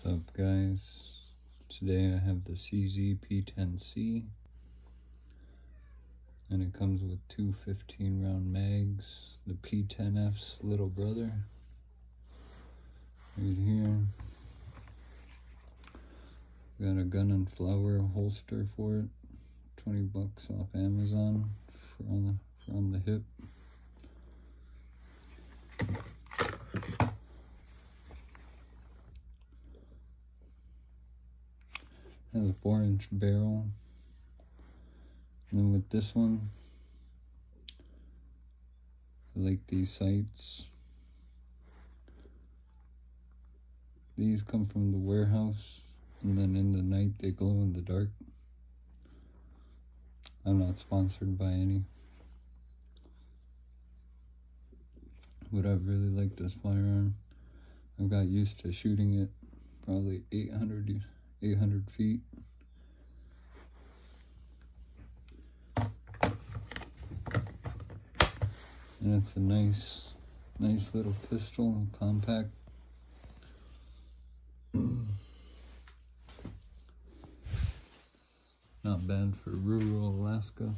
What's up guys? Today I have the CZ P10C and it comes with two 15 round mags, the P10F's little brother right here. Got a gun and flower holster for it, 20 bucks off Amazon from the, for on the hip. Has a four inch barrel. And then with this one, I like these sights. These come from the warehouse, and then in the night they glow in the dark. I'm not sponsored by any. But I really like this firearm. I've got used to shooting it probably 800 800 feet. And it's a nice, nice little pistol, compact. Not bad for rural Alaska.